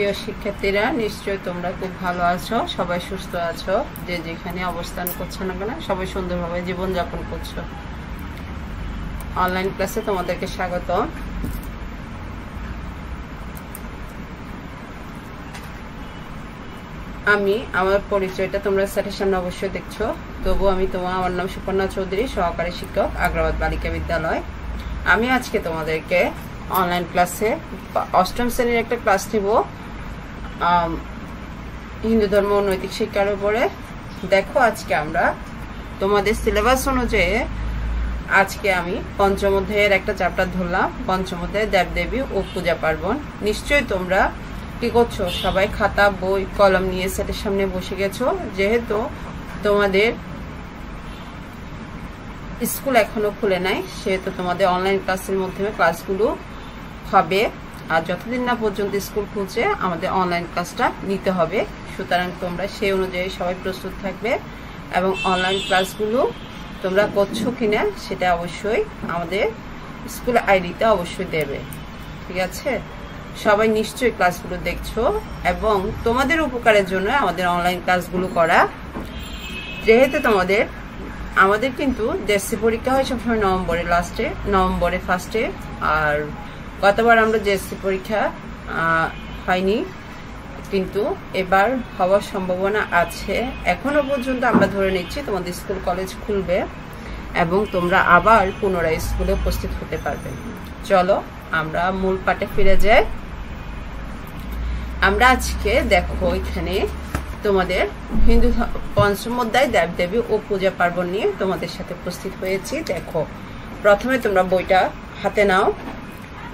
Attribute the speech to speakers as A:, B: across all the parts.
A: প্রিয় শিক্ষার্থীরা, নিশ্চয়ই তোমরা খুব ভালো আছো, সবাই সুস্থ আছো, যে যেখানে অবস্থান করছ না কেন, সবাই সুন্দরভাবে জীবনযাপন করছ। অনলাইন ক্লাসে তোমাদেরকে স্বাগত। আমি, আমার পরিচয়টা তোমরা স্যারের সামনে অবশ্যই দেখছ। তবু আমি তোমার আমার নাম সুপর্ণা চৌধুরী, সহকারী শিক্ষক, আগ্রাবাদ বালিকা বিদ্যালয়। আমি আজকে তোমাদেরকে অনলাইন ক্লাসে অষ্টম শ্রেণির একটা ক্লাস নিব। হিন্দু ধর্ম নৈতিক শিক্ষার উপরে। দেখো আজকে আমরা তোমাদের সিলেবাস অনুযায়ী আজকে আমি পঞ্চম অধ্যায়ের একটা চ্যাপ্টার ধরলাম। পঞ্চম অধ্যায় দেবদেবী ও পূজা পার্বণ। নিশ্চয়ই তোমরা কি করছ? সবাই খাতা, বই, কলম নিয়ে সেটের সামনে বসে গেছো। যেহেতু তোমাদের স্কুল এখনও খুলে নাই, সেহেতু তোমাদের অনলাইন ক্লাসের মাধ্যমে ক্লাসগুলো হবে। আর যতদিন না পর্যন্ত স্কুল খুলছে, আমাদের অনলাইন ক্লাসটা নিতে হবে। সুতরাং তোমরা সেই অনুযায়ী সবাই প্রস্তুত থাকবে এবং অনলাইন ক্লাসগুলো তোমরা করছ কিনা সেটা অবশ্যই আমাদের স্কুল আইডিতে অবশ্যই দেবে। ঠিক আছে? সবাই নিশ্চয়ই ক্লাসগুলো দেখছ এবং তোমাদের উপকারের জন্য আমাদের অনলাইন ক্লাসগুলো করা। যেহেতু তোমাদের, আমাদের কিন্তু জেএসসি পরীক্ষা হয় সবসময় নভেম্বরের লাস্টে নভেম্বরের ফার্স্টে আর গতবার আমরা জেএসসি পরীক্ষা হয়নি, কিন্তু এবার হওয়ার সম্ভাবনা আছে। এখনও পর্যন্ত আমরা ধরে নিচ্ছি তোমাদের স্কুল কলেজ খুলবে এবং তোমরা আবার পুনরায় স্কুলে উপস্থিত হতে পারবে। চলো, আমরা মূল পাঠে ফিরে যাই। আমরা আজকে দেখো এখানে তোমাদের হিন্দু পঞ্চম অধ্যায় দেবদেবী ও পূজা পার্বণ নিয়ে তোমাদের সাথে উপস্থিত হয়েছি। দেখো, প্রথমে তোমরা বইটা হাতে নাও।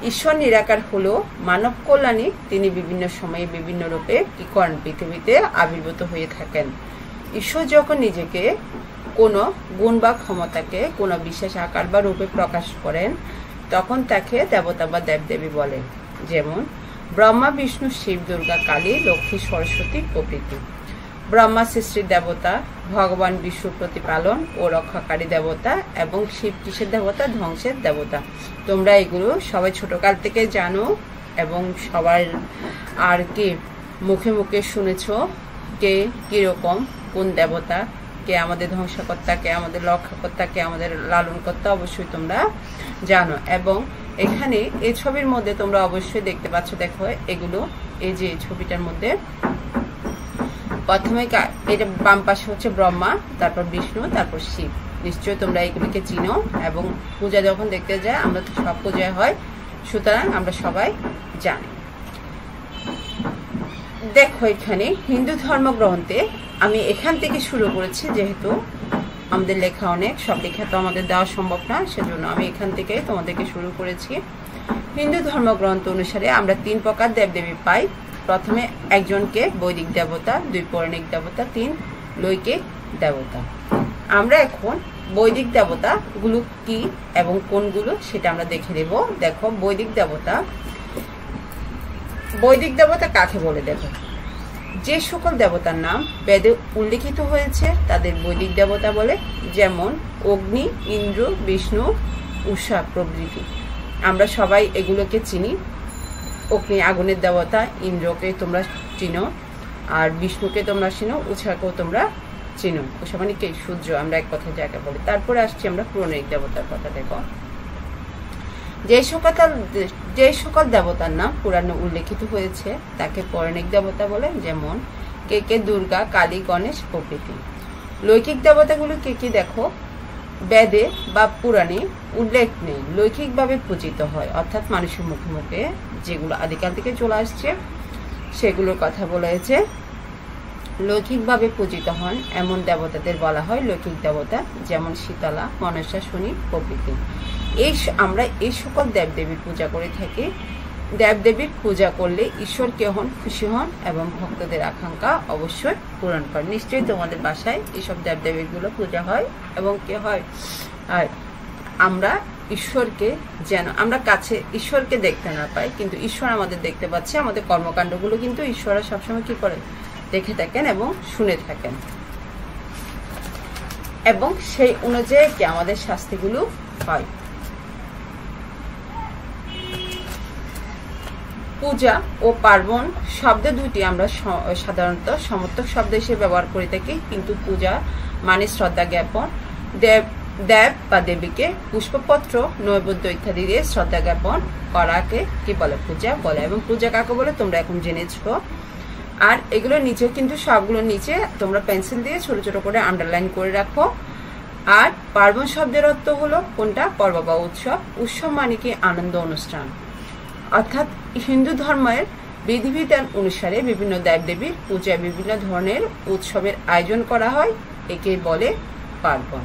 A: ঈশ্বর নিরাকার হলো, মানব কল্যাণী তিনি বিভিন্ন সময়ে বিভিন্ন রূপে কি করেন পৃথিবীতে আবির্ভূত হয়ে থাকেন। ঈশ্বর যখন নিজেকে কোনো গুণ বা ক্ষমতাকে কোনো বিশেষ আকার বা রূপে প্রকাশ করেন, তখন তাকে দেবতা বা দেবদেবী বলেন যেমন ব্রহ্মা, বিষ্ণু, শিব, দুর্গা, কালী, লক্ষ্মী, সরস্বতী প্রভৃতি। ব্রহ্মা সৃষ্টির দেবতা ভগবান বিষ্ণু প্রতিপালন ও রক্ষাকারী দেবতা এবং শিব কিসের দেবতা, ধ্বংসের দেবতা। তোমরা এগুলো সবাই ছোটকাল থেকে জানো এবং সবার আর কি মুখে মুখে শুনেছ কে কীরকম, কোন দেবতা, কে আমাদের ধ্বংসকর্তা, কে আমাদের রক্ষাকর্তা কে আমাদের লালনকর্তা অবশ্যই তোমরা জানো। এবং এখানে এই ছবির মধ্যে তোমরা অবশ্যই দেখতে পাচ্ছ, দেখো এগুলো, এই যে ছবিটার মধ্যে প্রথমে এটা বাম পাশে হচ্ছে ব্রহ্মা, তারপর বিষ্ণু, তারপর শিব। নিশ্চয়ই তোমরা এগুলিকে চিনো এবং পূজা যখন দেখতে যায়, আমরা তো সব পূজায় হয়, সুতরাং আমরা সবাই জানি। দেখো এখানে, হিন্দু ধর্ম গ্রন্থে আমি এখান থেকে শুরু করেছি, যেহেতু আমাদের লেখা অনেক, সব লেখা তো আমাদের দেওয়া সম্ভব না, সেজন্য আমি এখান থেকে তোমাদেরকে শুরু করেছি। হিন্দু ধর্মগ্রন্থ অনুসারে আমরা তিন প্রকার দেবদেবী পাই। প্রথমে একজনকে বৈদিক দেবতা, দুই পৌরাণিক দেবতা, তিন লৈকিক দেবতা। আমরা এখন বৈদিক দেবতা গুলো কি এবং কোনগুলো সেটা আমরা দেখে নেব। দেখো, বৈদিক দেবতা। বৈদিক দেবতা কাকে বলে দেখো? যে সকল দেবতার নাম বেদে উল্লেখিত হয়েছে, তাদের বৈদিক দেবতা বলে যেমন অগ্নি, ইন্দ্র, বিষ্ণু, উষা প্রভৃতি। আমরা সবাই এগুলোকে চিনি। অগ্নি আগুনের দেবতা ইন্দ্রকে তোমরা চিনো, আর বিষ্ণুকে তোমরা চিনো উষাকেও তোমরা চিনো। উষা মানে কে? সূর্য, আমরা এক কথা যাকে বলি। তারপরে আসছি আমরা পৌরাণিক দেবতার কথা, দেখো। যে সকল যে সকল দেবতার নাম পুরাণে উল্লেখিত হয়েছে, তাকে পৌরাণিক দেবতা বলে, যেমন কে কে দুর্গা, কালী, গণেশ প্রভৃতি। লৈকিক দেবতাগুলো কে কি দেখো? বেদে বা পুরাণে উল্লেখ নেই, লৈকিকভাবে পূজিত হয়। অর্থাৎ মানুষের মুখে মুখে যেগুলো আদিকাল থেকে চলে আসছে, সেগুলোর কথা বলেছে লৌকিকভাবে পূজিত হন এমন দেবতাদের বলা হয় লৌকিক দেবতা, যেমন শীতলা, মনসা, শনি প্রভৃতি। এই আমরা এই সকল দেবদেবীর পূজা করে থাকি। দেবদেবীর পূজা করলে ঈশ্বরকে হন খুশি হন এবং ভক্তদের আকাঙ্ক্ষা অবশ্যই পূরণ করেন। নিশ্চয়ই তোমাদের বাসায় এইসব দেবদেবীগুলো পূজা হয় এবং কে হয়? আর আমরা ঈশ্বরকে যেন, আমরা কাছে ঈশ্বরকে দেখতে না পাই, কিন্তু ঈশ্বর আমাদের দেখতে পাচ্ছে। আমাদের কর্মকাণ্ডগুলো কিন্তু ঈশ্বররা সবসময় কি করে? দেখে থাকেন এবং শুনে থাকেন। এবং সেই অনুযায়ী কি আমাদের শাস্তিগুলো হয়? পূজা ও পার্বণ শব্দ দুটি আমরা সাধারণত সমর্থক শব্দ হিসেবে ব্যবহার করে থাকি। কিন্তু পূজা মানে শ্রদ্ধা জ্ঞাপন, দেব দেব বা দেবীকে পুষ্পপত্র, নৈবেদ্য ইত্যাদি দিয়ে শ্রদ্ধা জ্ঞাপন করাকে কি বলে পূজা বলে এবং পূজা কাকে বলে তোমরা এখন জেনেছ। আর এগুলো নিচে কিন্তু সবগুলোর নিচে তোমরা পেন্সিল দিয়ে ছোট ছোট করে আন্ডারলাইন করে রাখো। আর পার্বণ শব্দের অর্থ হলো কোনটা? পর্ব বা উৎসব। উৎসব মানে কি? আনন্দ অনুষ্ঠান। অর্থাৎ হিন্দু ধর্মের বিধিবিধান অনুসারে বিভিন্ন দেবদেবীর পূজায় বিভিন্ন ধরনের উৎসবের আয়োজন করা হয়। একে বলে পার্বণ।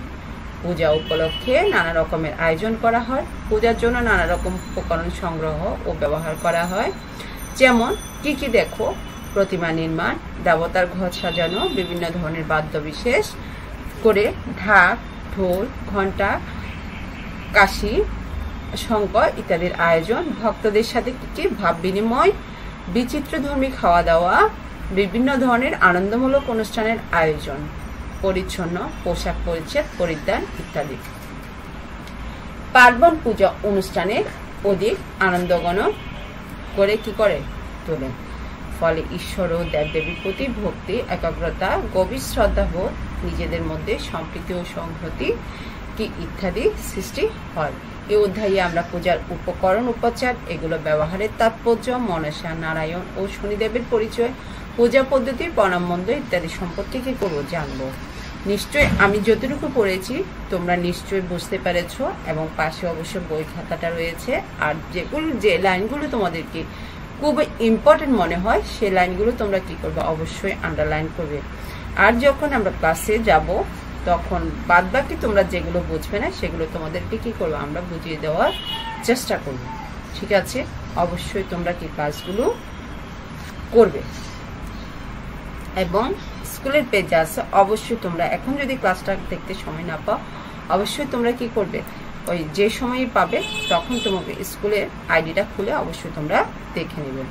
A: পূজা উপলক্ষে নানা রকমের আয়োজন করা হয়। পূজার জন্য নানা রকম উপকরণ সংগ্রহ ও ব্যবহার করা হয়। যেমন, কি কি দেখো? প্রতিমা নির্মাণ, দেবতার ঘর সাজানো, বিভিন্ন ধরনের বাদ্য বিশেষ করে ঢাক, ঢোল, ঘণ্টা, কাশি শঙ্খ ইত্যাদির আয়োজন। ভক্তদের সাথে কি কি ভাব বিনিময়, বিচিত্র ধর্মী খাওয়া দাওয়া, বিভিন্ন ধরনের আনন্দমূলক অনুষ্ঠানের আয়োজন, পরিচ্ছন্ন পোশাক পরিচ্ছেদ, পরিধান ইত্যাদি। পার্বণ পূজা অনুষ্ঠানের অধিক আনন্দগণ করে কি করে তোলে ফলে ঈশ্বর ও দেবদেবীর প্রতি ভক্তি, একাগ্রতা, গভীর শ্রদ্ধাবোধ নিজেদের মধ্যে সম্প্রীতি ও সংহতি কি ইত্যাদি সৃষ্টি হয়। এই অধ্যায়ে আমরা পূজার উপকরণ, উপাচার, এগুলো ব্যবহারের তাৎপর্য, মনসা নারায়ণ ও শনিদেবের পরিচয়, পূজা পদ্ধতি প্রণামবন্ধ ইত্যাদি সম্পর্কে কি করব জানব। নিশ্চয় আমি যতটুকু পড়েছি, তোমরা নিশ্চয়ই বুঝতে পেরেছ এবং পাশে অবশ্য বই খাতাটা রয়েছে। আর যেগুলো, যে লাইনগুলো তোমাদেরকে খুব ইম্পর্টেন্ট মনে হয়, সে লাইনগুলো তোমরা কি করবে? অবশ্যই আন্ডারলাইন করবে। আর যখন আমরা ক্লাসে যাব তখন বাদ বাকি তোমরা যেগুলো বুঝবে না, সেগুলো তোমাদেরকে কি করব, আমরা বুঝিয়ে দেওয়ার চেষ্টা করব। ঠিক আছে? অবশ্যই তোমরা কি কাজগুলো করবে। এবং স্কুলের পেজে আছে, অবশ্যই তোমরা এখন যদি ক্লাসটা দেখতে সময় না পাও, অবশ্যই তোমরা কি করবে? ওই যে সময় পাবে, তখন তোমাকে স্কুলের আইডিটা খুলে অবশ্যই তোমরা দেখে নেবে।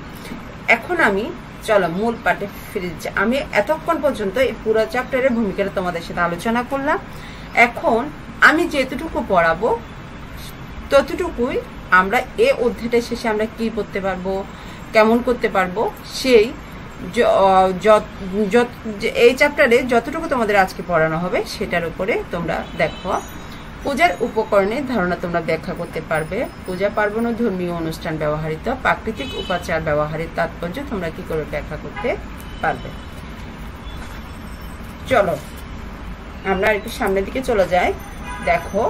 A: এখন আমি চলো, মূল পাঠে ফিরে যাই। আমি এতক্ষণ পর্যন্ত এই পুরো চ্যাপ্টারের ভূমিকাটা তোমাদের সাথে আলোচনা করলাম। এখন আমি যেতটুকু পড়াবো, ততটুকুই আমরা এ অধ্যায়টা শেষে আমরা কি করতে পারব, কেমন করতে পারব, সেই এই চ্যাপ্টারে যতটুকু তোমাদের আজকে পড়ানো হবে, সেটার উপরে তোমরা দেখো। পূজার উপকরণের ধারণা তোমরা ব্যাখ্যা করতে পারবে। পূজা পার্বণ ও ধর্মীয় অনুষ্ঠান ব্যবহৃত প্রাকৃতিক উপাচার ব্যবহারের তাৎপর্য তোমরা কি করে ব্যাখ্যা করতে পারবে? চলো, আমরা একটু সামনের দিকে চলে যাই। দেখো,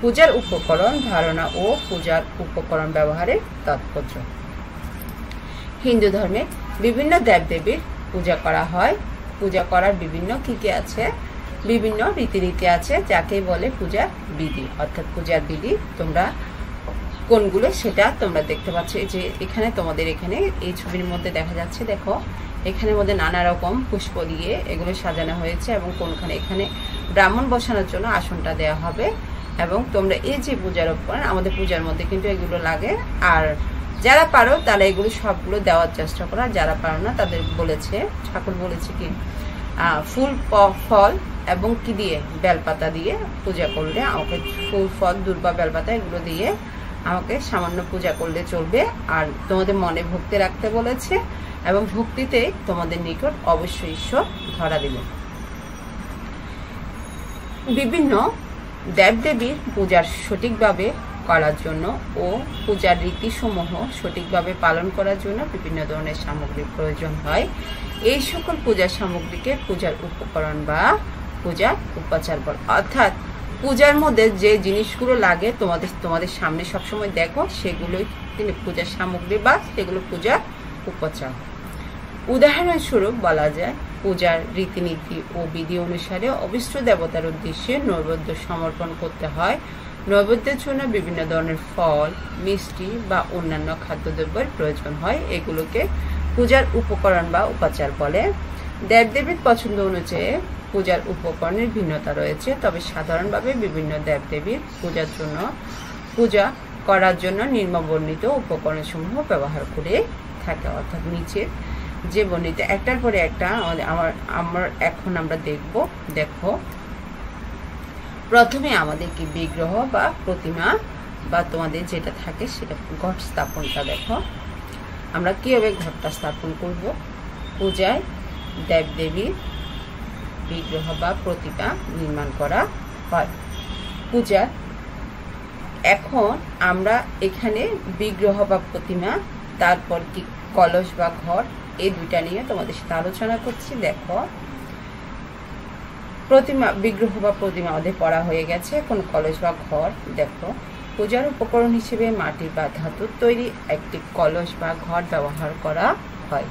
A: পূজার উপকরণ, ধারণা ও পূজার উপকরণ ব্যবহারের তাৎপর্য। হিন্দু ধর্মে বিভিন্ন দেবদেবীর পূজা করা হয়। পূজা করার বিভিন্ন কি কি আছে? বিভিন্ন রীতিনীতি আছে, যাকে বলে পূজার বিধি। অর্থাৎ পূজার বিধি তোমরা কোনগুলো সেটা তোমরা দেখতে পাচ্ছ। যে এখানে তোমাদের এখানে এই ছবির মধ্যে দেখা যাচ্ছে, দেখো, এখানের মধ্যে নানা রকম পুষ্প দিয়ে এগুলো সাজানো হয়েছে এবং কোনখানে এখানে ব্রাহ্মণ বসানোর জন্য আসনটা দেওয়া হবে। এবং তোমরা এই যে পূজার উপকরণ আমাদের পূজার মধ্যে কিন্তু এগুলো লাগে। আর যারা পারো তারা এগুলো সবগুলো দেওয়ার চেষ্টা করো। যারা পারো না, তাদের বলেছে, ঠাকুর বলেছে কি ফুল ফল এবং কি দিয়ে? বেলপাতা দিয়ে পূজা করলে আমাকে ফুল, ফল, দুর্বা, বেলপাতা এগুলো দিয়ে আমাকে সামান্য পূজা করলে চলবে। আর তোমাদের মনে ভক্তি রাখতে বলেছে এবং ভক্তিতে তোমাদের নিকট অবশ্যই ঈশ্বর ধরা দিবে বিভিন্ন দেবদেবীর পূজার সঠিকভাবে করার জন্য ও পূজার রীতিসমূহ সঠিকভাবে পালন করার জন্য বিভিন্ন ধরনের সামগ্রীর প্রয়োজন হয়। এই সকল পূজার সামগ্রীকে পূজার উপকরণ বা পূজার উপাচার বল। অর্থাৎ পূজার মধ্যে যে জিনিসগুলো লাগে তোমাদের তোমাদের সামনে সবসময় দেখো, সেগুলোই তিনি পূজার সামগ্রী বা সেগুলো পূজার উপচার। উদাহরণস্বরূপ বলা যায়, পূজার রীতিনীতি ও বিধি অনুসারে অবিষ্ট দেবতার উদ্দেশ্যে নৈবেদ্য সমর্পণ করতে হয়। নৈবেদ্যের জন্য বিভিন্ন ধরনের ফল, মিষ্টি বা অন্যান্য খাদ্যদ্রব্যের প্রয়োজন হয়। এগুলোকে পূজার উপকরণ বা উপাচার বলে। দেবদেবীর পছন্দ অনুযায়ী পূজার উপকরণের ভিন্নতা রয়েছে, তবে সাধারণভাবে বিভিন্ন দেবদেবীর পূজার জন্য, পূজা করার জন্য নিম্নবর্ণিত উপকরণসমূহ ব্যবহার করে থাকে। অর্থাৎ নিচের যে বর্ণিত, একটার পরে একটা আমার আমার, এখন আমরা দেখব, দেখো। প্রথমে আমাদের কি বিগ্রহ বা প্রতিমা বা তোমাদের যেটা থাকে সেটা ঘট স্থাপনটা দেখো। আমরা কীভাবে ঘরটা স্থাপন করব? পূজায় দেবদেবীর বিগ্রহ বা প্রতিমা নির্মাণ করা হয়। পূজা এখন আমরা এখানে বিগ্রহ বা প্রতিমা, তারপর কি কলস বা ঘর, এই দুইটা নিয়ে তোমাদের সাথে আলোচনা করছি। দেখো, প্রতিমা, বিগ্রহ বা প্রতিমা আমাদের পড়া হয়ে গেছে। এখন কলস বা ঘর, দেখো। পূজার উপকরণ হিসেবে মাটি বা ধাতুর তৈরি একটি কলস বা ঘর ব্যবহার করা হয়।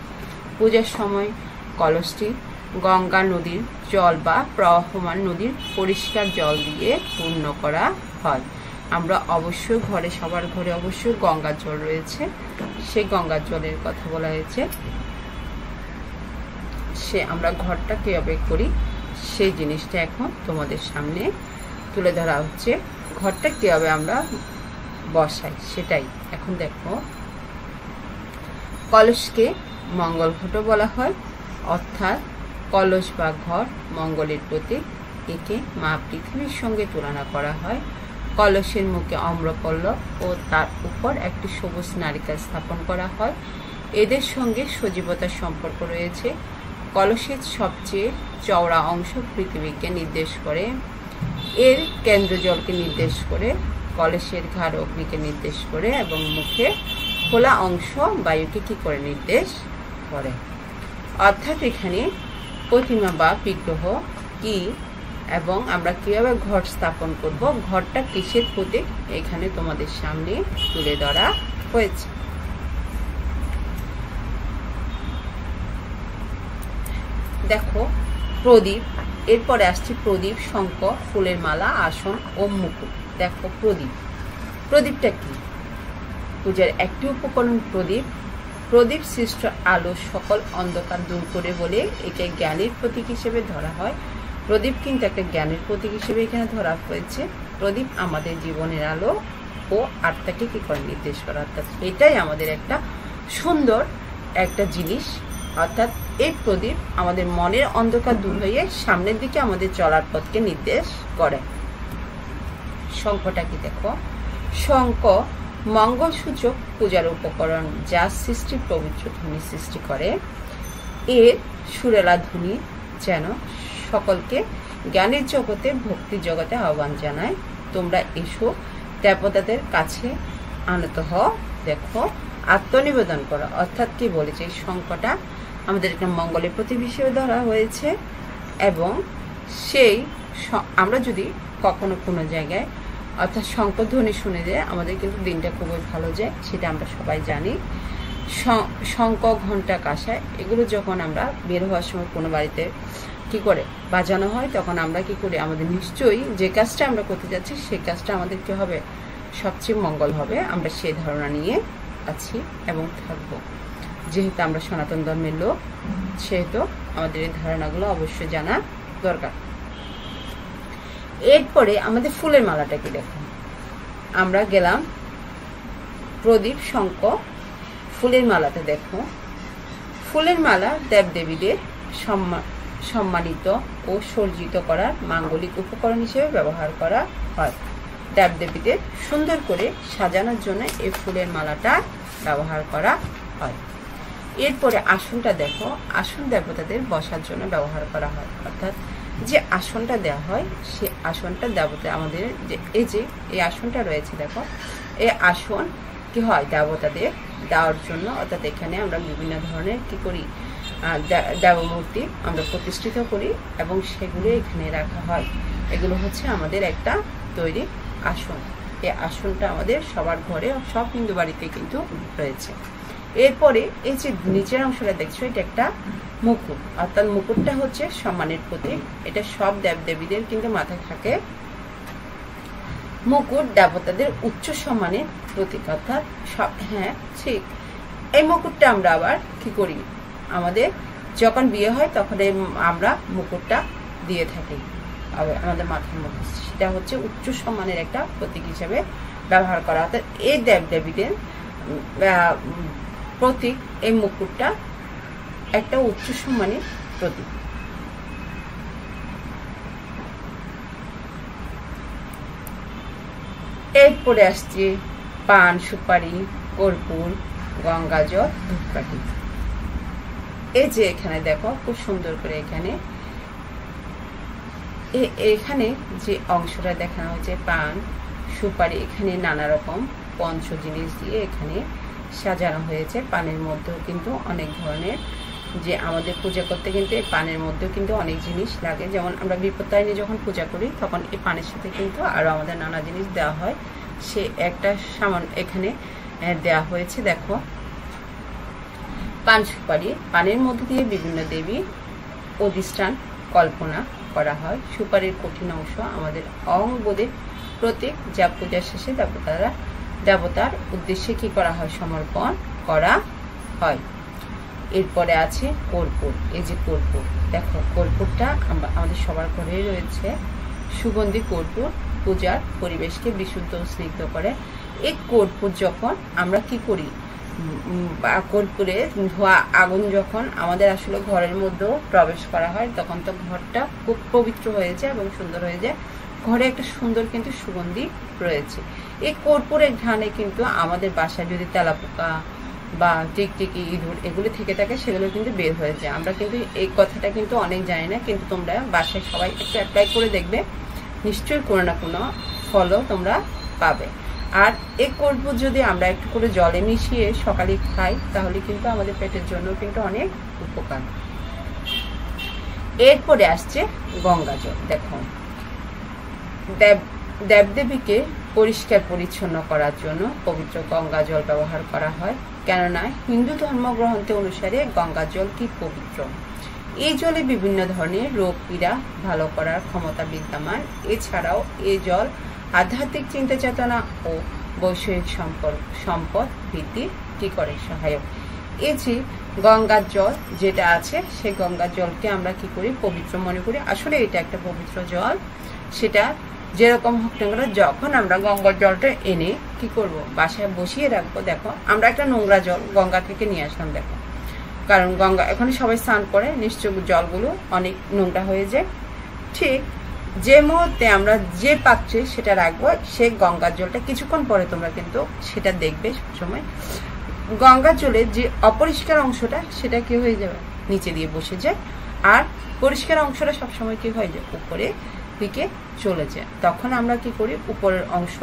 A: পূজার সময় কলসটি গঙ্গা নদীর জল বা প্রবাহমান নদীর পরিষ্কার জল দিয়ে পূর্ণ করা হয়। আমরা অবশ্যই ঘরে, সবার ঘরে অবশ্যই গঙ্গার জল রয়েছে। সেই গঙ্গার জলের কথা বলা হয়েছে। সে আমরা ঘরটা কীভাবে করি। সেই জিনিসটা এখন তোমাদের সামনে তুলে ধরা হচ্ছে। ঘরটা কীভাবে আমরা বসাই, সেটাই। এখন দেখো, কলসকে মঙ্গল ঘট বলা হয়, অর্থাৎ কলস বা ঘর মঙ্গলের প্রতীক, একে মা পৃথিবীর সঙ্গে তুলনা করা হয়। কলসের মুখে অম্রপল্লব ও তার উপর একটি সবুজ নারিকা স্থাপন করা হয়। এদের সঙ্গে সজীবতার সম্পর্ক রয়েছে। কলসের সবচেয়ে চওড়া অংশ পৃথিবীকে নির্দেশ করে এর কেন্দ্র জলকে নির্দেশ করে, কলসের ঘাড় অগ্নিকে নির্দেশ করে এবং মুখে খোলা অংশ বায়ুকে কি করে নির্দেশ করে। অর্থাৎ এখানে প্রতিমা বা বিগ্রহ কি এবং আমরা কীভাবে ঘর স্থাপন করব, ঘরটা কিসের প্রতীক এখানে তোমাদের সামনে তুলে ধরা হয়েছে। দেখো প্রদীপ, এরপরে আসছে প্রদীপ শঙ্খ ফুলের মালা, আসন ও মুকুট। দেখো প্রদীপ। প্রদীপটা কি? পূজার একটি উপকরণ প্রদীপ। প্রদীপ সৃষ্ট আলো সকল অন্ধকার দূর করে বলে একে জ্ঞানের প্রতীক হিসেবে ধরা হয়। প্রদীপ কিন্তু একটা জ্ঞানের প্রতীক হিসেবে এখানে ধরা হয়েছে। প্রদীপ আমাদের জীবনের আলো ও আত্মাকে কী করে নির্দেশ করা? অর্থাৎ এটাই আমাদের একটা সুন্দর একটা জিনিস। অর্থাৎ এই প্রদীপ আমাদের মনের অন্ধকার দূর হয়ে সামনের দিকে আমাদের চলার পথকে নির্দেশ করে। শঙ্খটা কি দেখো? শঙ্খ মঙ্গলসূচক পূজার উপকরণ যা সৃষ্টি পবিত্র ধ্বনি সৃষ্টি করে। এর সুরেলা ধ্বনি যেন সকলকে জ্ঞানের জগতে, ভক্তি জগতে আহ্বান জানায়। তোমরা এসো, দেবতাদের কাছে আনত হও। দেখো, আত্মনিবেদন করো। অর্থাৎ কি বলেছে এই শঙ্কটা আমাদের একটা মঙ্গলের হিসেবে ধরা হয়েছে এবং সেই আমরা যদি কখনো কোনো জায়গায় অর্থাৎ শঙ্করধ্বনি শুনে যে আমাদের কিন্তু দিনটা খুবই ভালো যায় সেটা আমরা সবাই জানি। শঙ্ক ঘণ্টা কাঁসায় এগুলো যখন আমরা বের হওয়ার সময় কোনো বাড়িতে কি করে বাজানো হয়, তখন আমরা কি করি? আমাদের নিশ্চয়ই যে কাজটা আমরা করতে যাচ্ছি সেই কাজটা আমাদের কী হবে সবচেয়ে মঙ্গল হবে। আমরা সেই ধারণা নিয়ে আছি এবং থাকব। যেহেতু আমরা সনাতন ধর্মের লোক, সেহেতু আমাদের এই ধারণাগুলো অবশ্যই জানা দরকার। এরপরে আমাদের ফুলের মালাটা কি দেখুন আমরা গেলাম প্রদীপ, শঙ্খ, ফুলের মালাটা দেখো। ফুলের মালা দেবদেবীদের সম্মানিত ও সর্জিত করার মাঙ্গলিক উপকরণ হিসেবে ব্যবহার করা হয়। দেবদেবীদের সুন্দর করে সাজানোর জন্য এই ফুলের মালাটা ব্যবহার করা হয়। এরপরে আসনটা দেখো। আসন দেবতাদের বসার জন্য ব্যবহার করা হয়। অর্থাৎ যে আসনটা দেওয়া হয়, সে আসনটা দেবতা আমাদের যে, এই যে, এই আসনটা রয়েছে দেখো এই আসন কি হয় দেবতাদের দেওয়ার জন্য? অর্থাৎ এখানে আমরা বিভিন্ন ধরনের কি করি? দেবমূর্তি আমরা প্রতিষ্ঠিত করি এবং সেগুলো এখানে রাখা হয়। এগুলো হচ্ছে আমাদের একটা তৈরি আসন। এই আসনটা আমাদের সবার ঘরে, সব হিন্দু বাড়িতে কিন্তু রয়েছে। এরপরে এই যে নিচের অংশটা দেখছ, এটা একটা মুকুট। অর্থাৎ মুকুটটা হচ্ছে সম্মানের প্রতীক। এটা সব দেবদেবীদের কিন্তু মাথায় থাকে। মুকুট দেবতাদের উচ্চ সম্মানের প্রতীক, অর্থাৎ সব হ্যাঁ ঠিক। এই মুকুটটা আমরা আবার কি করি? আমাদের যখন বিয়ে হয়, তখন আমরা মুকুটটা দিয়ে থাকি। আমাদের মাথার মধ্যে সেটা হচ্ছে উচ্চ সম্মানের একটা প্রতীক হিসেবে ব্যবহার করা। অর্থাৎ এই দেব দেবদেবীদের প্রতীক এই মুকুটটা একটা উচ্চ সম্মানের প্রতীক এরপরে আসছে পান, সুপারি, কর্পূর, গঙ্গা জল, ধূপকাঠি। এই যে এখানে দেখো, খুব সুন্দর করে এখানে। এখানে যে অংশটা দেখানো হয়েছে, পান, সুপারি, এখানে নানা রকম পঞ্চ জিনিস দিয়ে এখানে সাজানো হয়েছে পানের মধ্যেও কিন্তু অনেক ধরনের। যে আমাদের পূজা করতে কিন্তু এই পানের মধ্যেও কিন্তু অনেক জিনিস লাগে। যেমন আমরা বিপত্তায়নী যখন পূজা করি, তখন এই পানের সাথে কিন্তু আরও আমাদের নানা জিনিস দেওয়া হয়। সে একটা সামান এখানে দেওয়া হয়েছে, দেখো। পান সুপারি। পানের মধ্যে দিয়ে বিভিন্ন দেবী অধিষ্ঠান কল্পনা করা হয়। সুপারির কঠিন অংশ আমাদের অঙ্গদের প্রতীক। যা পূজার শেষে দেবতারা দেবতার উদ্দেশ্যে কি করা হয়? সমর্পণ করা হয়। এরপরে আছে কর্পূর। এই যে কর্পূর, দেখো কর্পূরটা আমাদের সবার ঘরে রয়েছে। সুগন্ধি কর্পূর পূজার পরিবেশকে বিশুদ্ধ স্নিগ্ধ করে। এই কর্পূর যখন আমরা কি করি? কর্পূরে ধোয়া, আগুন যখন আমাদের আসলে ঘরের মধ্যেও প্রবেশ করা হয়, তখন তো ঘরটা খুব পবিত্র হয়ে যায় এবং সুন্দর হয়ে যায়। ঘরে একটা সুন্দর কিন্তু সুগন্ধি রয়েছে। এই কর্পূরের ঘ্রাণে কিন্তু আমাদের বাসায় যদি তেলাপোকা বা টিকটিকি, ইঁদুর এগুলো থেকে থাকে, সেগুলো কিন্তু বের হয়ে যায়। আমরা কিন্তু এই কথাটা কিন্তু অনেক জানি না, কিন্তু তোমরা বাসায় সবাই একটু অ্যাপ্লাই করে দেখবে। নিশ্চয়ই কোনো না কোনো ফলও তোমরা পাবে। আর এই কর্পূর যদি আমরা একটু করে জলে মিশিয়ে সকালে খাই, তাহলে কিন্তু আমাদের পেটের জন্য কিন্তু অনেক উপকার। এরপরে আসছে গঙ্গা জল দেখো, দেব দেবদেবীকে পরিষ্কার পরিচ্ছন্ন করার জন্য পবিত্র গঙ্গা জল ব্যবহার করা হয়। কেননা, হিন্দু ধর্মগ্রন্থে অনুসারে গঙ্গা জল কি পবিত্র। এই জলে বিভিন্ন ধরনের রোগ পীড়া ভালো করার ক্ষমতা বিদ্যমান। এছাড়াও এই জল আধ্যাত্মিক চিন্তা চেতনা ও বৈষয়িক সম্পদ সম্পদ বৃদ্ধি করে সহায়ক? এই যে গঙ্গার জল যেটা আছে সেই গঙ্গার জলকে আমরা কি করি? পবিত্র মনে করি। আসলে এটা একটা পবিত্র জল। সেটা যেরকম হোক না যখন আমরা গঙ্গার জলটা এনে কি করব? বাসায় বসিয়ে রাখব, দেখো, আমরা একটা নোংরা জল গঙ্গা থেকে নিয়ে আসলাম, দেখো। কারণ গঙ্গা, এখন সবাই স্নান করে নিশ্চয় জলগুলো অনেক নোংরা হয়ে যায়। ঠিক যে মুহূর্তে আমরা যে পাত্রে সেটা রাখব সে গঙ্গার জলটা কিছুক্ষণ পরে তোমরা কিন্তু সেটা দেখবে সময়। গঙ্গার জলের যে অপরিষ্কার অংশটা, সেটা কি হয়ে যাবে? নিচে দিয়ে বসে যায়। আর পরিষ্কার অংশটা সবসময় কি হয়ে যায় উপরে দিকে চলে যায় তখন আমরা কি করি? উপরের অংশ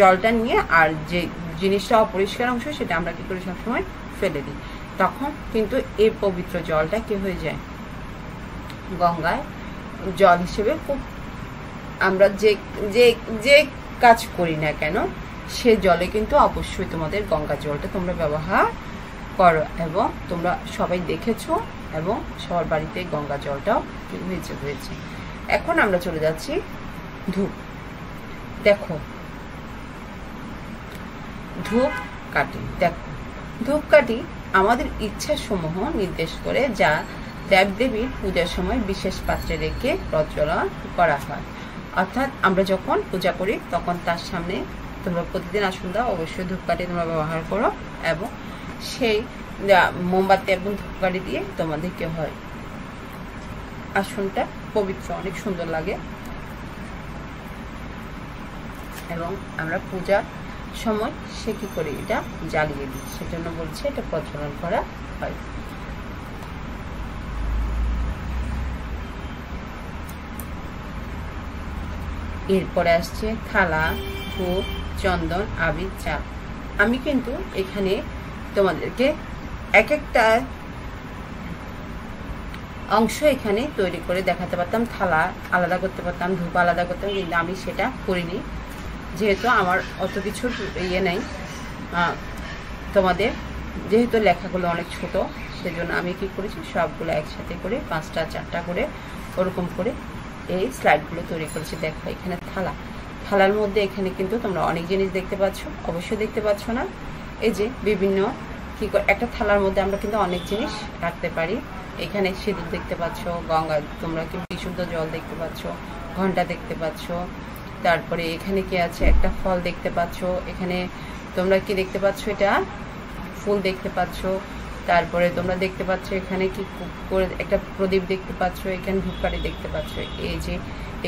A: জলটা নিয়ে আর যে জিনিসটা অপরিষ্কার অংশ, সেটা আমরা কি করি সবসময়? ফেলে দিই। তখন কিন্তু এই পবিত্র জলটা কি হয়ে যায়? গঙ্গায় জল হিসেবে খুব আমরা যে যে যে কাজ করি না কেন, সে জলে কিন্তু অবশ্যই তোমাদের গঙ্গা জলটা তোমরা ব্যবহার করো এবং তোমরা সবাই দেখেছ এবং সবার বাড়িতে গঙ্গা জলটাও হয়েছে হয়েছে। এখন আমরা চলে যাচ্ছি ধূপ। দেখো। ধূপ কাটি। দেখো। ধূপকাঠি আমাদের ইচ্ছা সমূহ নির্দেশ করে যা দেবদেবীর পূজার সময় বিশেষ পাত্রে রেখে প্রজ্বলন করা হয়। অর্থাৎ আমরা যখন পূজা করি, তখন তার সামনে তোমরা প্রতিদিন আসুন দাও, অবশ্যই ধূপকাঠি তোমরা ব্যবহার করো এবং সেই মোমবাতি এবং ধূপকাঠি দিয়ে তোমাদেরকে হয়। আসনটা পবিত্র, অনেক সুন্দর লাগে। এবং আমরা পূজার সময় সে কি করে এটা জ্বালিয়ে দিই, সেজন্য বলছে এটা প্রচলন করা হয়। এরপরে আসছে থালা ধূপ চন্দন, আবির চাপ আমি কিন্তু এখানে তোমাদেরকে এক একটা অংশ এখানে তৈরি করে দেখাতে পারতাম, থালা আলাদা করতে পারতাম, ধূপ আলাদা করতাম, কিন্তু আমি সেটা করিনি। যেহেতু আমার অত কিছুর ইয়ে নেই তোমাদের, যেহেতু লেখাগুলো অনেক ছোট, সেজন্য আমি কি করেছি, সবগুলো একসাথে করে, পাঁচটা, চারটা করে, ওরকম করে এই স্লাইডগুলো তৈরি করেছি। দেখো, এখানে থালা। থালার মধ্যে এখানে কিন্তু তোমরা অনেক জিনিস দেখতে পাচ্ছ, অবশ্যই দেখতে পাচ্ছ না। এই যে বিভিন্ন কি একটা থালার মধ্যে আমরা কিন্তু অনেক জিনিস রাখতে পারি। এখানে সিঁদুর দেখতে পাচ্ছ, গঙ্গা, তোমরা কি বিশুদ্ধ জল দেখতে পাচ্ছ, ঘণ্টা দেখতে পাচ্ছ। তারপরে এখানে কি আছে? একটা ফল দেখতে পাচ্ছ। এখানে তোমরা কি দেখতে পাচ্ছ এটা? ফুল দেখতে পাচ্ছ। তারপরে তোমরা দেখতে পাচ্ছ এখানে কি করে একটা প্রদীপ দেখতে পাচ্ছ। এখানে ধূপকাঠি দেখতে পাচ্ছ। এই যে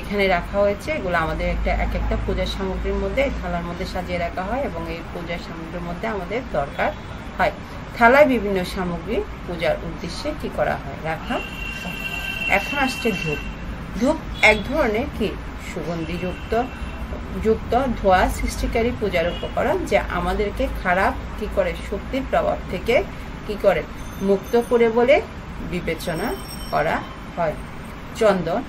A: এখানে রাখা হয়েছে, এগুলো আমাদের একটা, এক একটা পূজার সামগ্রীর মধ্যে থালার মধ্যে সাজিয়ে রাখা হয় এবং এই পূজার সামগ্রীর মধ্যে আমাদের দরকার হয়। থালায় বিভিন্ন সামগ্রী পূজার উদ্দেশ্যে কি করা হয়? রাখা। এখন আসছে ধূপ। ধূপ এক ধরনের কি? সুগন্ধিযুক্ত, যুক্ত ধোয়া সৃষ্টিকারী পূজার উপকরণ যা আমাদেরকে খারাপ কি করে? শক্তির প্রভাব থেকে কি করে? মুক্ত করে বলে বিবেচনা করা হয়। চন্দন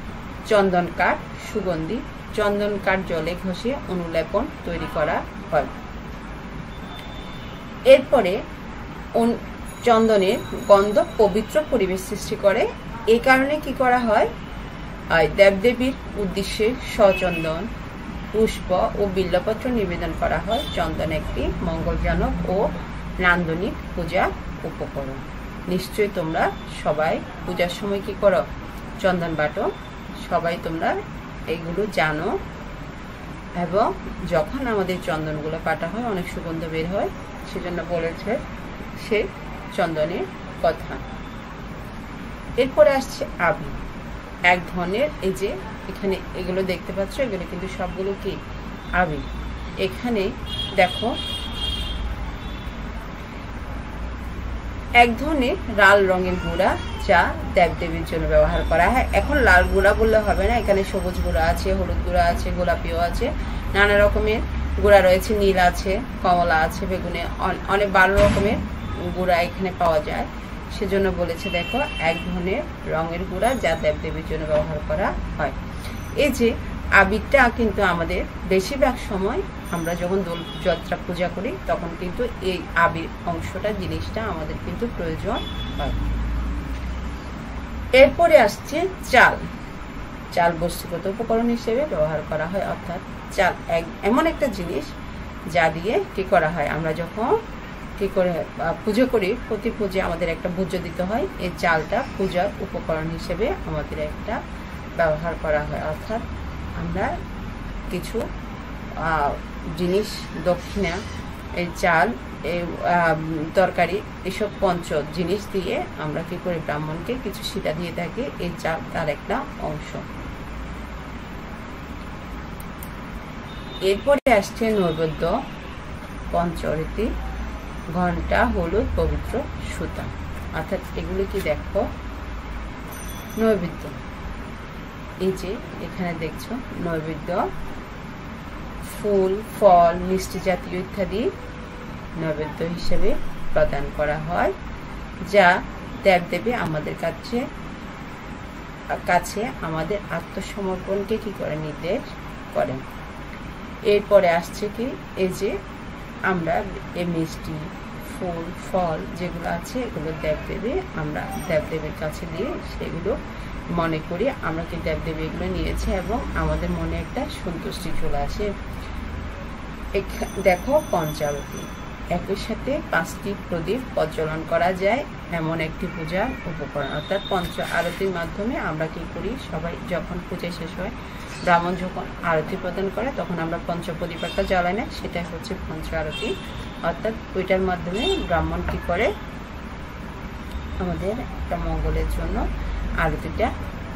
A: চন্দন কাঠ, সুগন্ধি, চন্দন কাঠ জলে ঘষে অনুলেপন তৈরি করা হয়। এরপরে চন্দনের গন্ধ পবিত্র পরিবেশ সৃষ্টি করে। এই কারণে কি করা হয়? দেবদেবীর উদ্দেশ্যে সচন্দন পুষ্প ও বিল্লপত্র নিবেদন করা হয়। চন্দন একটি মঙ্গলজনক ও নান্দনিক পূজা উপকরণ। নিশ্চয়ই তোমরা সবাই পূজার সময় কি করো? চন্দন বাটো। সবাই তোমরা এগুলো জানো। এবং যখন আমাদের চন্দনগুলো কাটা হয়, অনেক সুগন্ধ বের হয়, সেজন্য বলেছে সে চন্দনের কথা। এরপরে আসছে আবি এক ধরনের এই যে এখানে এগুলো দেখতে পাচ্ছ, এগুলো কিন্তু সবগুলো কি? আবির। এখানে দেখো, এক ধরনের লাল রঙের গুঁড়া যা দেবদেবীর জন্য ব্যবহার করা হয়। এখন লাল গুঁড়া বললে হবে না, এখানে সবুজ গুঁড়া আছে, হলুদ গুঁড়া আছে, গোলাপিও আছে, নানা রকমের গুঁড়া রয়েছে, নীল আছে, কমলা আছে, বেগুনে অনেক বারো রকমের গুঁড়া এখানে পাওয়া যায়। সেজন্য বলেছে, দেখো, এক ধরনের রঙের গুঁড়া যা দেবদেবীর জন্য ব্যবহার করা হয়। এই যে, আবিরটা কিন্তু আমাদের বেশিরভাগ সময় আমরা যখন দোল যাত্রা পূজা করি, তখন কিন্তু এই আবির অংশটা, জিনিসটা আমাদের কিন্তু প্রয়োজন হয়। এরপরে আসছে চাল। চাল বস্তুগত উপকরণ হিসেবে ব্যবহার করা হয়, অর্থাৎ চাল এক, এমন একটা জিনিস যা দিয়ে কি করা হয়? আমরা যখন কি করে পুজো করি, প্রতি পুজো আমাদের একটা পুজো দিতে হয়। এই চালটা পূজার উপকরণ হিসেবে আমাদের একটা ব্যবহার করা হয়। অর্থাৎ আমরা কিছু জিনিস, দক্ষিণা, এই চাল এই তরকারি, এসব পঞ্চ জিনিস দিয়ে আমরা কি করি, ব্রাহ্মণকে কিছু সীতা দিয়ে থাকি, এই চাল তার একটা অংশ। এরপরে আসছে নৈবেদ্য পঞ্চরীতি। ঘণ্টা হলুদ পবিত্র সুতা। অর্থাৎ এগুলো কি দেখো? নৈবেদ্য। এই যে এখানে দেখছ, নৈবেদ্য, ফুল, ফল, মিষ্টি জাতীয় ইত্যাদি নৈবেদ্য হিসেবে প্রদান করা হয়, যা দেবদেবী আমাদের কাছে কাছে আমাদের আত্মসমর্পণকে কি করে নির্দেশ করেন? এরপরে আসছে কি? এই যে আমরা এই মিষ্টি ফুল, ফল যেগুলো আছে, এগুলো দেবদেবী আমরা দেবদেবীর কাছে দিয়ে সেগুলো মনে করি। আমরা কি দেবদেবী এগুলো নিয়েছি এবং আমাদের মনে একটা সন্তুষ্টি চলে আসে। দেখো পঞ্চারতি একই সাথে পাঁচটি প্রদীপ প্রজ্বলন করা যায় এমন একটি পূজার উপকরণ। অর্থাৎ পঞ্চ আরতির মাধ্যমে আমরা কি করি? সবাই যখন পূজা শেষ হয় ব্রাহ্মণ যখন আরতি প্রদান করে, তখন আমরা পঞ্চপ্রদীপ একটা জ্বালাই না সেটা হচ্ছে পঞ্চ আরতি। অর্থাৎ ওইটার মাধ্যমে ব্রাহ্মণ কি করে? আমাদের একটা মঙ্গলের জন্য আরতিটা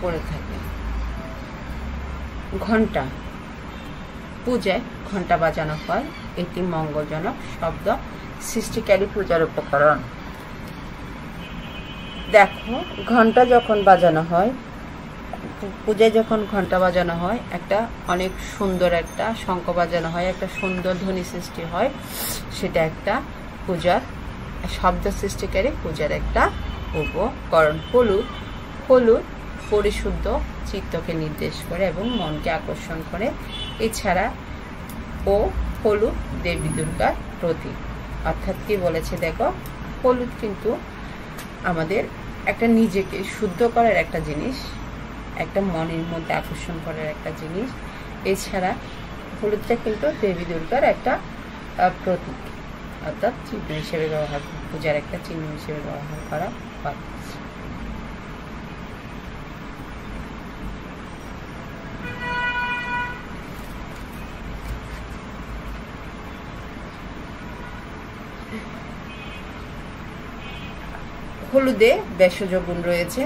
A: করে থাকে। ঘণ্টা, পূজায় ঘণ্টা বাজানো হয়। এটি মঙ্গলজনক শব্দ, সৃষ্টিকারী পূজার উপকরণ। দেখো, ঘণ্টা যখন বাজানো হয় পূজায় যখন ঘণ্টা বাজানো হয়, একটা অনেক সুন্দর একটা শঙ্খ বাজানো হয়, একটা সুন্দর ধ্বনি সৃষ্টি হয়। সেটা একটা পূজার শব্দ সৃষ্টিকারী পূজার একটা উপকরণ। হলুদ হলুদ পরিশুদ্ধ চিত্তকে নির্দেশ করে এবং মনকে আকর্ষণ করে। এছাড়া ও হলুদ দেবী দুর্গার প্রতীক। অর্থাৎ কি বলেছে দেখো, হলুদ কিন্তু আমাদের একটা নিজেকে শুদ্ধ করার একটা জিনিস। একটা মনের মধ্যে আকর্ষণ করার একটা জিনিস। এছাড়া হলুদটা কিন্তু দেবী দুর্গার একটা প্রতীক। অর্থাৎ চিহ্ন হিসেবে ব্যবহার, পূজার একটা চিহ্ন হিসেবে ব্যবহার করা হয়। হলুদে ভেষজ গুণ রয়েছে।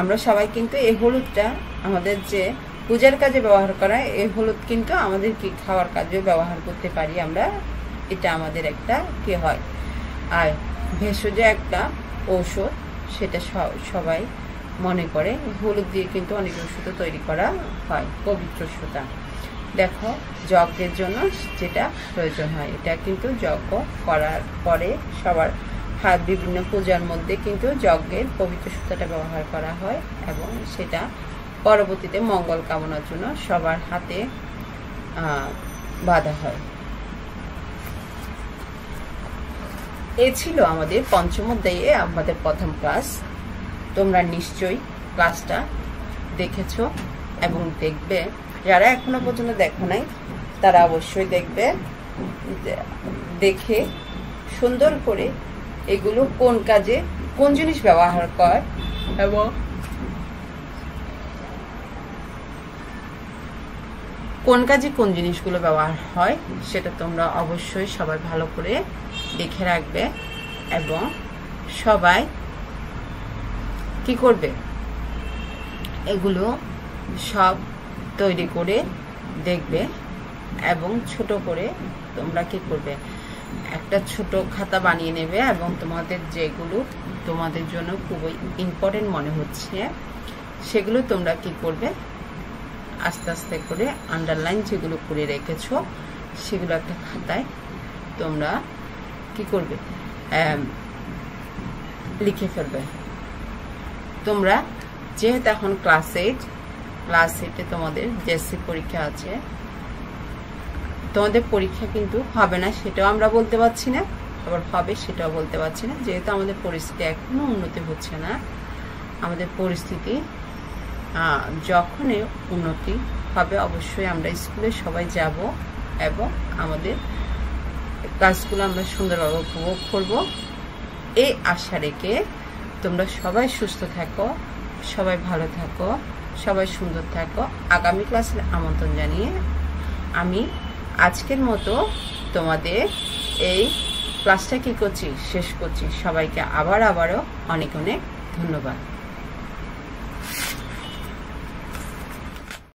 A: আমরা সবাই কিন্তু এই হলুদটা আমাদের যে পূজার কাজে ব্যবহার করা এই হলুদ কিন্তু আমাদের কি খাওয়ার কাজেও ব্যবহার করতে পারি আমরা, এটা আমাদের একটা কি হয়। আর ভেষজ একটা ঔষধ, সেটা সবাই মনে করে, হলুদ দিয়ে কিন্তু অনেক ওষুধও তৈরি করা হয়, পবিত্র সুতা। দেখো, যজ্ঞের জন্য যেটা প্রয়োজন হয়, এটা কিন্তু যজ্ঞ করার পরে সবার হাত বিভিন্ন পূজার মধ্যে কিন্তু যজ্ঞের পবিত্র সুতাটা ব্যবহার করা হয় এবং সেটা পরবর্তীতে মঙ্গল কামনার জন্য সবার হাতে বাঁধা হয়। এ ছিল আমাদের পঞ্চম অধ্যায়ে আমাদের প্রথম ক্লাস। তোমরা নিশ্চয়ই ক্লাসটা দেখেছ এবং দেখবে। যারা এখনও পর্যন্ত দেখো নাই, তারা অবশ্যই দেখবে। দেখে সুন্দর করে এগুলো কোন কাজে কোন জিনিস ব্যবহার করে? এবং কোন কাজে কোন জিনিসগুলো ব্যবহার হয় সেটা তোমরা অবশ্যই সবাই ভালো করে দেখে রাখবে এবং সবাই কি করবে? এগুলো সব তৈরি করে দেখবে এবং ছোট করে তোমরা কি করবে? একটা ছোট খাতা বানিয়ে নেবে এবং তোমাদের যেগুলো তোমাদের জন্য খুবই ইম্পর্টেন্ট মনে হচ্ছে, সেগুলো তোমরা কি করবে? আস্তে আস্তে করে আন্ডারলাইন যেগুলো করে রেখেছো, সেগুলো একটা খাতায় তোমরা কি করবে? লিখে ফেলবে। তোমরা যেহেতু এখন ক্লাস এইট ক্লাস এইটে তোমাদের জেসি পরীক্ষা আছে তোমাদের পরীক্ষা কিন্তু হবে না, সেটাও আমরা বলতে পারছি না। আবার হবে সেটাও বলতে পারছি না, যেহেতু আমাদের পরিস্থিতি এখনও উন্নতি হচ্ছে না। আমাদের পরিস্থিতি যখনই উন্নতি হবে, অবশ্যই আমরা স্কুলে সবাই যাব এবং আমাদের কাজগুলো আমরা সুন্দরভাবে উপভোগ করব। এই আশা রেখে তোমরা সবাই সুস্থ থাকো, সবাই ভালো থাকো, সবাই সুন্দর থাকো। আগামী ক্লাসের আমন্ত্রণ জানিয়ে আমি আজকের মতো তোমাদের এই ক্লাসটা কী করছি শেষ করছি সবাইকে আবার আবারও অনেক অনেক ধন্যবাদ।